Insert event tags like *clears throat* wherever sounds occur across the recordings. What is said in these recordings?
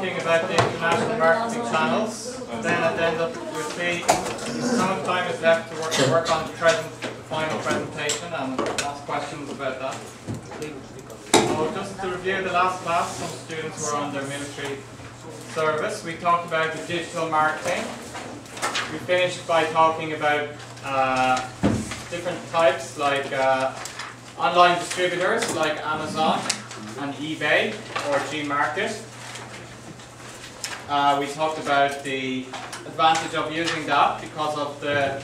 talking about the international marketing channels. Then at the end of you'll see some time is left to work, work on the present, the final presentation and ask questions about that. So just to review the last class, some students were on their military service. We talked about the digital marketing. We finished by talking about uh, different types like uh, online distributors like Amazon and eBay or Gmarket. Uh, we talked about the advantage of using that because of the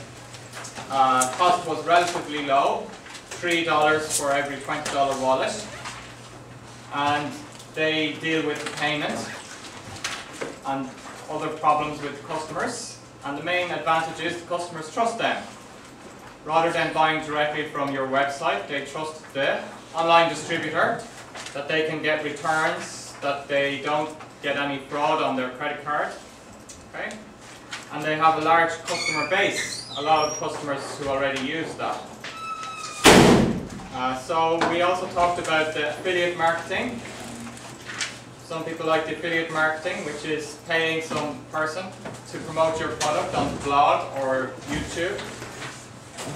uh, cost was relatively low, $3 for every $20 wallet. And they deal with the payment and other problems with customers. And the main advantage is the customers trust them. Rather than buying directly from your website, they trust the online distributor that they can get returns, that they don't get any fraud on their credit card. Okay? And they have a large customer base, a lot of customers who already use that. Uh, so we also talked about the affiliate marketing. Some people like the affiliate marketing, which is paying some person to promote your product on the blog or YouTube.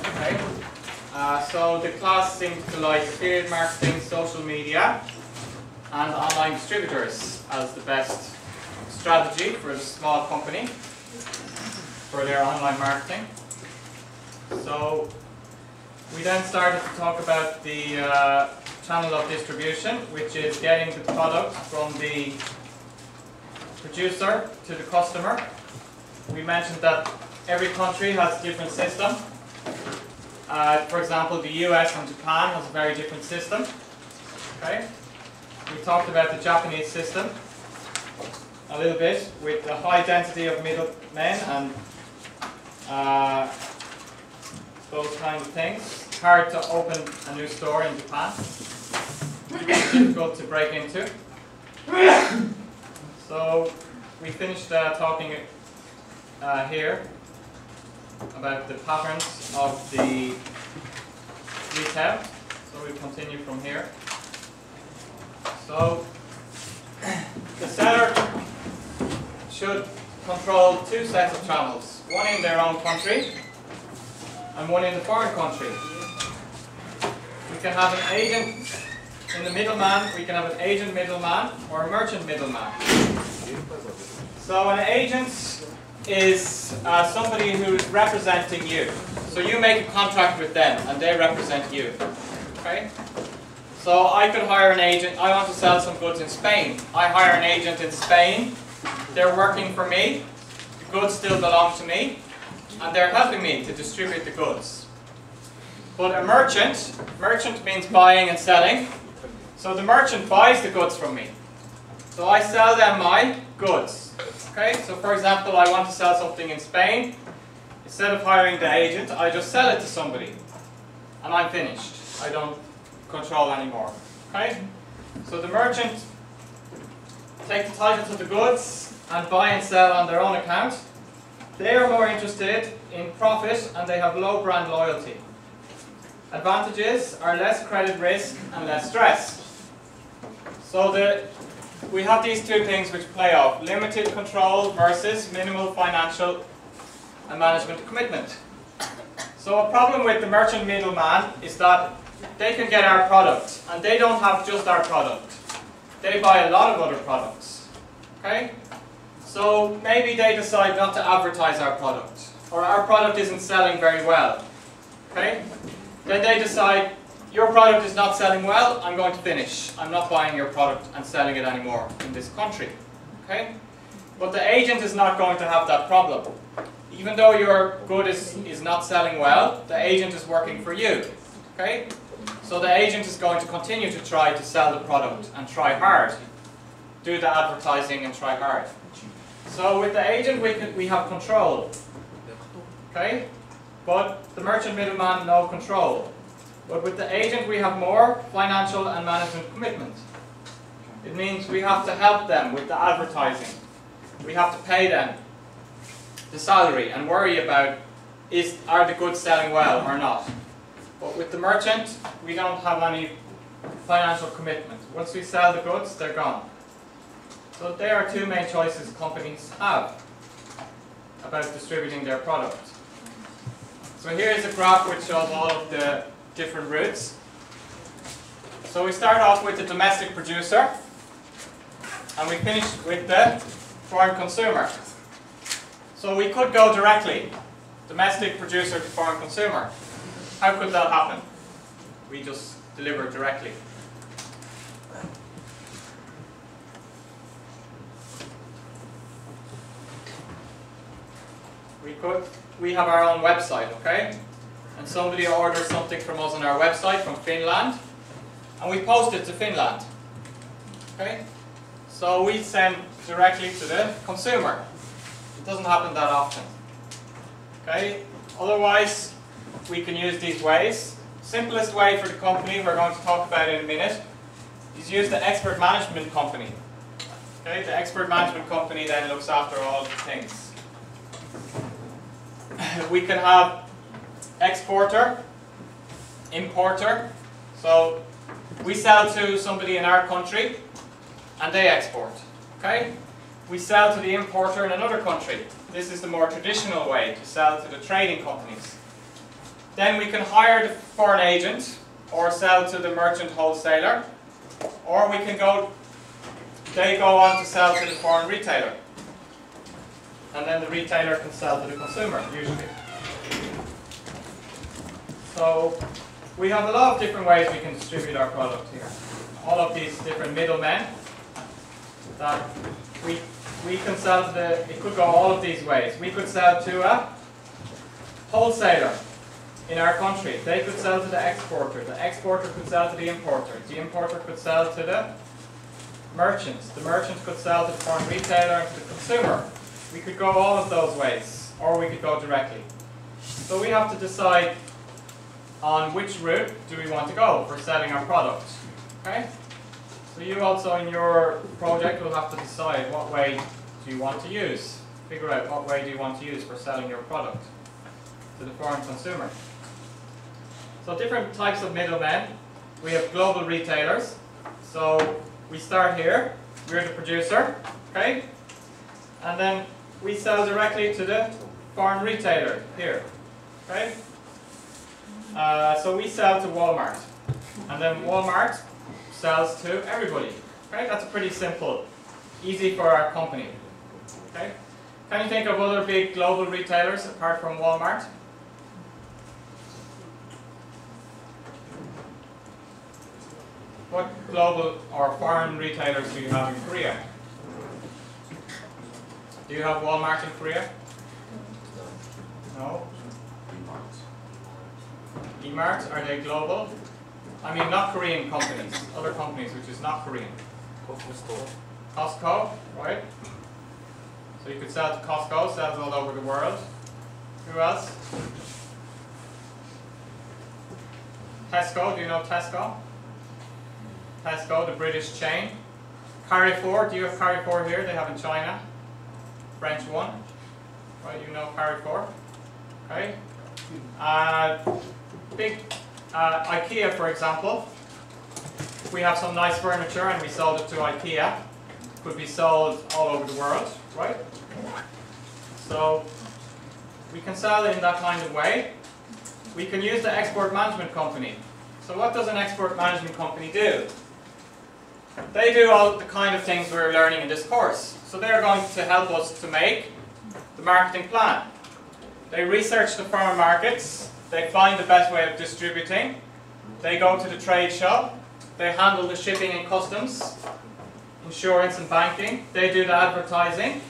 Okay. Uh, so the class seems to like affiliate marketing, social media, and online distributors as the best strategy for a small company for their online marketing. So we then started to talk about the uh, channel of distribution, which is getting the product from the producer to the customer. We mentioned that every country has a different system. Uh, for example, the US and Japan has a very different system. Okay. We talked about the Japanese system a little bit with the high density of middlemen and uh, those kind of things. Hard to open a new store in Japan. Difficult to break into. So we finished uh, talking uh, here about the patterns of the retail. So we continue from here. So the seller should control two sets of channels, one in their own country and one in the foreign country. We can have an agent in the middleman, we can have an agent middleman or a merchant middleman. So an agent is uh, somebody who's representing you. So you make a contract with them and they represent you. Okay? So I could hire an agent, I want to sell some goods in Spain. I hire an agent in Spain, they're working for me, the goods still belong to me, and they're helping me to distribute the goods. But a merchant, merchant means buying and selling, so the merchant buys the goods from me. So I sell them my goods. Okay, so for example, I want to sell something in Spain. Instead of hiring the agent, I just sell it to somebody. And I'm finished. I don't control anymore. Okay? So the merchant take the title to the goods and buy and sell on their own account. They are more interested in profit and they have low brand loyalty. Advantages are less credit risk and less stress. So the, we have these two things which play off. Limited control versus minimal financial and management commitment. So a problem with the merchant middleman is that they can get our product and they don't have just our product. They buy a lot of other products. Okay? So maybe they decide not to advertise our product or our product isn't selling very well. Okay? Then they decide your product is not selling well, I'm going to finish. I'm not buying your product and selling it anymore in this country. Okay? But the agent is not going to have that problem. Even though your good is, is not selling well, the agent is working for you. Okay? So the agent is going to continue to try to sell the product and try hard. Do the advertising and try hard. So with the agent we, can, we have control. Okay? But the merchant middleman, no control. But with the agent we have more financial and management commitment. It means we have to help them with the advertising. We have to pay them the salary and worry about is are the goods selling well or not. But with the merchant, we don't have any financial commitment. Once we sell the goods, they're gone. So there are two main choices companies have about distributing their product. So here is a graph which shows all of the different routes. So we start off with the domestic producer and we finish with the foreign consumer. So we could go directly, domestic producer to foreign consumer. How could that happen? We just deliver directly. We could, we have our own website, okay? And somebody orders something from us on our website from Finland, and we post it to Finland. Okay? So we send directly to the consumer. It doesn't happen that often. Okay? Otherwise, we can use these ways. Simplest way for the company, we're going to talk about in a minute, is use the export management company. Okay? The export management company then looks after all things. *laughs* we can have exporter, importer. So we sell to somebody in our country and they export. Okay? We sell to the importer in another country. This is the more traditional way to sell to the trading companies. Then we can hire the foreign agent or sell to the merchant wholesaler or we can go, they go on to sell to the foreign retailer and then the retailer can sell to the consumer, usually. So we have a lot of different ways we can distribute our product here. All of these different middlemen that we we can sell to the it could go all of these ways. We could sell to a wholesaler in our country. They could sell to the exporter. The exporter could sell to the importer. The importer could sell to the merchants. The merchant could sell to the foreign retailer and to the consumer. We could go all of those ways, or we could go directly. So we have to decide on which route do we want to go for selling our product. Okay? So you also in your project will have to decide what way do you want to use. Figure out what way do you want to use for selling your product to the foreign consumer. So different types of middlemen. We have global retailers. So we start here. We're the producer. Okay? And then we sell directly to the foreign retailer here. Okay? Uh, so we sell to Walmart. And then Walmart sells to everybody. Okay? That's pretty simple. Easy for our company. Okay? Can you think of other big global retailers apart from Walmart? What global or foreign retailers do you have in Korea? Do you have Walmart in Korea? No. E-marts, are they global? I mean, not Korean companies, other companies which is not Korean. Costco. Costco, right? So you could sell to Costco, sells all over the world. Who else? Tesco, do you know Tesco? Tesco, the British chain. Carrefour, do you have Carrefour here? They have in China. French one. Right, you know Carrefour. Okay. Uh, big uh, IKEA, for example. We have some nice furniture and we sold it to IKEA. Could be sold all over the world, right? So we can sell it in that kind of way. We can use the export management company. So what does an export management company do? They do all the kind of things we're learning in this course. So they're going to help us to make the marketing plan. They research the foreign markets, they find the best way of distributing, they go to the trade show, they handle the shipping and customs, insurance and banking, they do the advertising,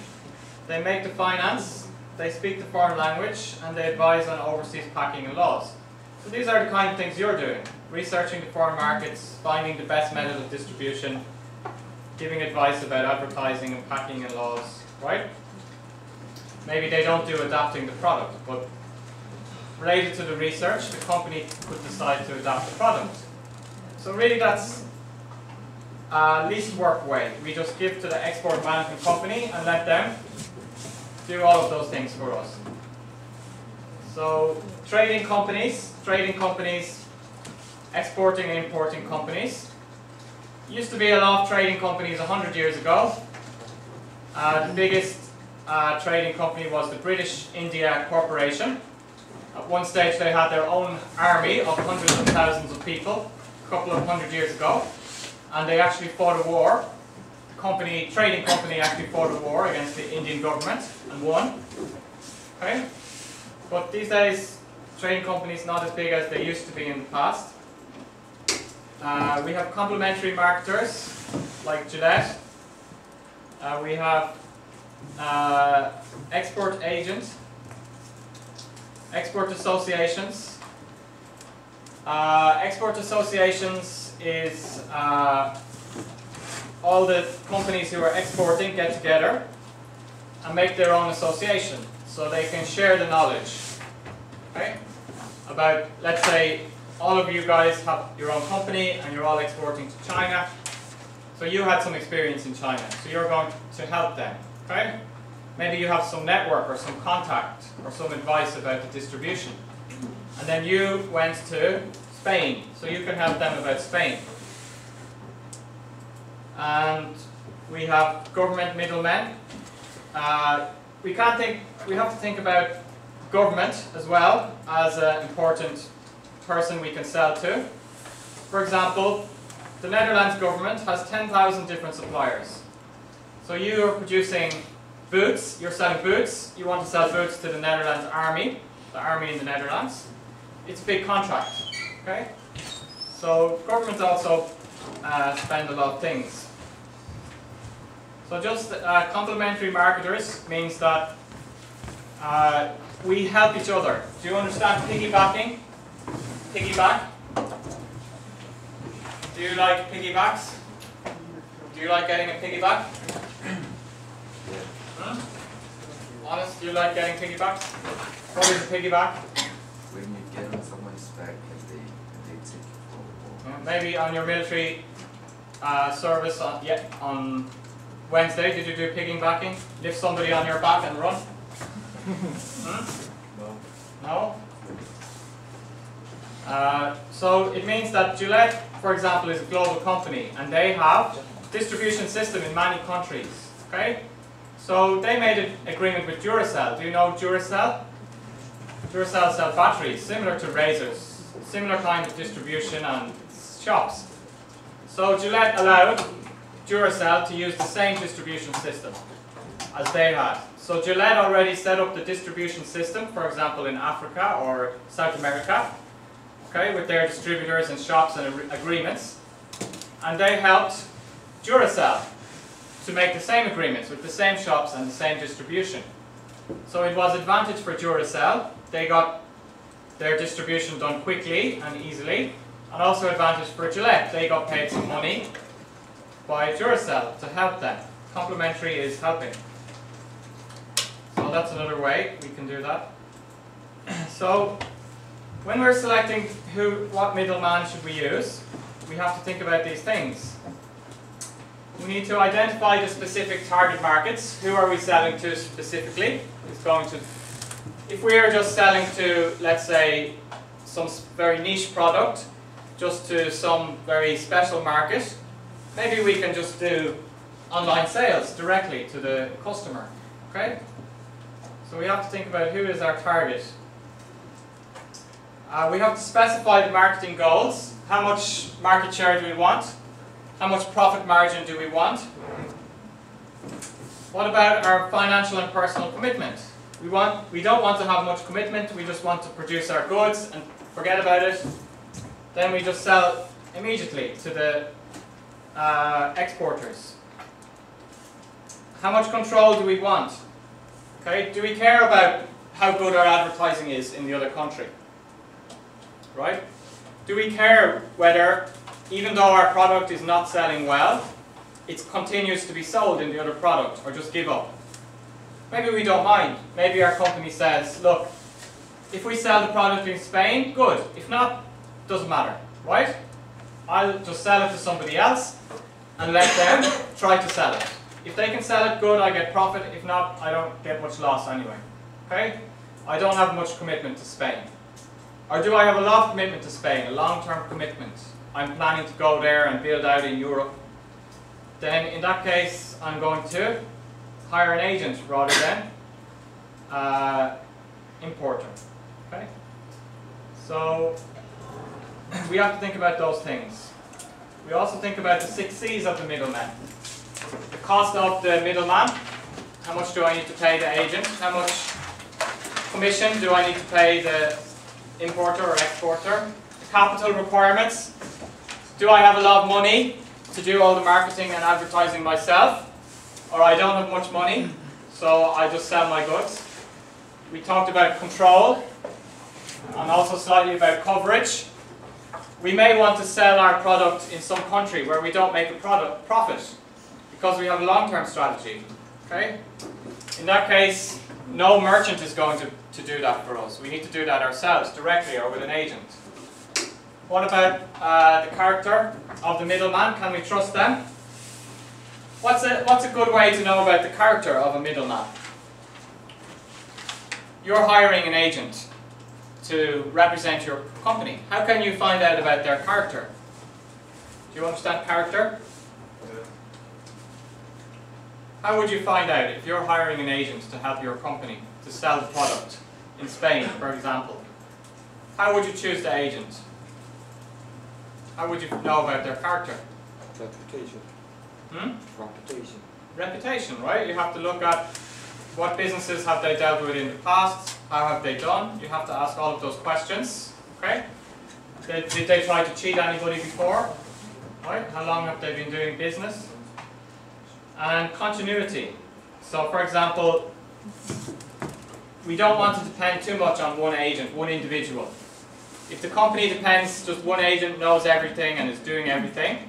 they make the finance, they speak the foreign language, and they advise on overseas packing and laws. So these are the kind of things you're doing. Researching the foreign markets, finding the best method of distribution, giving advice about advertising and packing and laws, right? Maybe they don't do adapting the product, but related to the research, the company could decide to adapt the product. So really that's a least work way. We just give to the export management company and let them do all of those things for us. So trading companies, trading companies, exporting and importing companies, used to be a lot of trading companies 100 years ago. Uh, the biggest uh, trading company was the British India Corporation. At one stage they had their own army of hundreds of thousands of people, a couple of hundred years ago, and they actually fought a war. The company, trading company actually fought a war against the Indian government and won. Okay? But these days, trading companies not as big as they used to be in the past. Uh, we have complementary marketers like Gillette. Uh, we have uh, export agents, export associations. Uh, export associations is uh, all the companies who are exporting get together and make their own association so they can share the knowledge okay, about, let's say, all of you guys have your own company and you're all exporting to China. So you had some experience in China, so you're going to help them. Okay? Maybe you have some network or some contact or some advice about the distribution. And then you went to Spain, so you can help them about Spain. And we have government middlemen. Uh, we can't think, we have to think about government as well as an important person we can sell to. For example, the Netherlands government has 10,000 different suppliers. So you are producing boots, you're selling boots, you want to sell boots to the Netherlands army, the army in the Netherlands. It's a big contract, okay? So governments also uh, spend a lot of things. So just uh, complementary marketers means that uh, we help each other. Do you understand piggybacking? Piggyback? Do you like piggybacks? Do you like getting a piggyback? Hmm? Honest, do you like getting piggybacks? What is a piggyback? When you get on someone's back and they, and they take you for a walk. Uh, Maybe on your military uh, service on, yeah, on Wednesday, did you do piggybacking? Lift somebody on your back and run? *laughs* Hmm? No. No? Uh, so it means that Gillette, for example, is a global company and they have distribution system in many countries. Okay? So they made an agreement with Duracell. Do you know Duracell? Duracell sell batteries, similar to razors, similar kind of distribution and shops. So Gillette allowed Duracell to use the same distribution system as they had. So Gillette already set up the distribution system, for example, in Africa or South America, okay, with their distributors and shops and agreements. And they helped Duracell to make the same agreements with the same shops and the same distribution. So it was advantage for Duracell. They got their distribution done quickly and easily. And also advantage for Gillette. They got paid some money by Duracell to help them. Complementary is helping. So that's another way we can do that. *clears throat* So when we're selecting who, what middleman should we use, we have to think about these things. We need to identify the specific target markets. Who are we selling to specifically? It's going to, if we are just selling to, let's say, some very niche product, just to some very special market, maybe we can just do online sales directly to the customer. Okay? So we have to think about who is our target. Uh, we have to specify the marketing goals. How much market share do we want? How much profit margin do we want? What about our financial and personal commitment? We want we don't want to have much commitment, we just want to produce our goods and forget about it. Then we just sell immediately to the uh, exporters. How much control do we want? Okay, do we care about how good our advertising is in the other country? Right? Do we care whether, even though our product is not selling well, it continues to be sold in the other product, or just give up? Maybe we don't mind. Maybe our company says, look, if we sell the product in Spain, good. If not, doesn't matter, right? I'll just sell it to somebody else and let them *coughs* try to sell it. If they can sell it, good, I get profit. If not, I don't get much loss anyway. Okay? I don't have much commitment to Spain. Or do I have a of commitment to Spain, a long-term commitment? I'm planning to go there and build out in Europe. Then in that case, I'm going to hire an agent rather than uh, importer. Okay? So we have to think about those things. We also think about the six C's of the middleman. The cost of the middleman. How much do I need to pay the agent? How much commission do I need to pay the importer or exporter? Capital requirements. Do I have a lot of money to do all the marketing and advertising myself? Or I don't have much money, so I just sell my goods. We talked about control and also slightly about coverage. We may want to sell our product in some country where we don't make a product profit because we have a long-term strategy. Okay? In that case, no merchant is going to, to do that for us. We need to do that ourselves directly or with an agent. What about uh, the character of the middleman? Can we trust them? What's a, what's a good way to know about the character of a middleman? You're hiring an agent to represent your company. How can you find out about their character? Do you understand character? How would you find out if you're hiring an agent to help your company to sell the product in Spain, for example? How would you choose the agent? How would you know about their character? Reputation. Hmm? Reputation. Reputation, right? You have to look at what businesses have they dealt with in the past, how have they done? You have to ask all of those questions, okay? Did, did they try to cheat anybody before? Right? How long have they been doing business? And continuity. So for example, we don't want to depend too much on one agent, one individual. If the company depends, just one agent knows everything and is doing everything,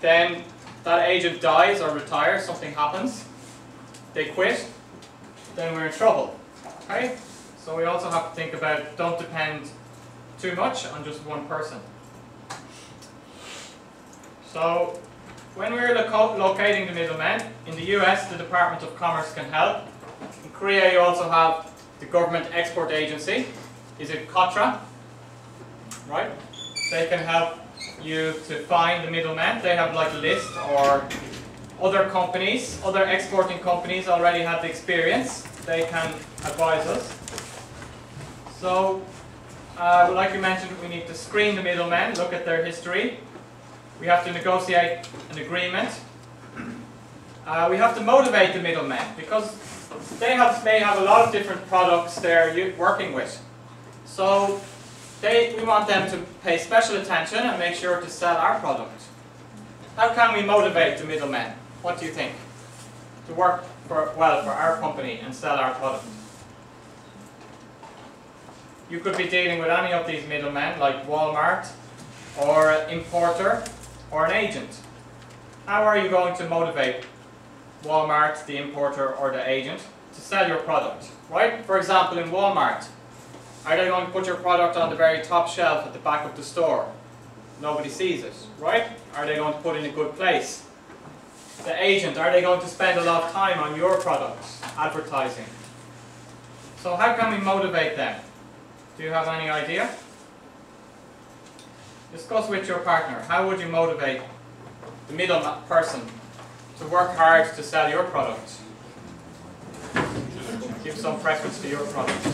then that agent dies or retires, something happens, they quit, then we're in trouble. Okay? So we also have to think about don't depend too much on just one person. So when we're locating the middlemen, in the US the Department of Commerce can help. In Korea you also have the Government Export Agency. Is it KOTRA? Right? They can help you to find the middleman. They have like a list or other companies, other exporting companies already have the experience. They can advise us. So, uh, like you mentioned, we need to screen the middlemen, look at their history. We have to negotiate an agreement. Uh, we have to motivate the middlemen because they have, may have a lot of different products they're working with. So they, we want them to pay special attention and make sure to sell our product. How can we motivate the middlemen? What do you think? To work for, well for our company and sell our product. You could be dealing with any of these middlemen like Walmart or importer or an agent. How are you going to motivate Walmart, the importer or the agent to sell your product? Right? For example, in Walmart, are they going to put your product on the very top shelf at the back of the store? Nobody sees it, right? Are they going to put it in a good place? The agent, are they going to spend a lot of time on your products, advertising? So how can we motivate them? Do you have any idea? Discuss with your partner. How would you motivate the middle person to work hard to sell your product? Give some preference to your product.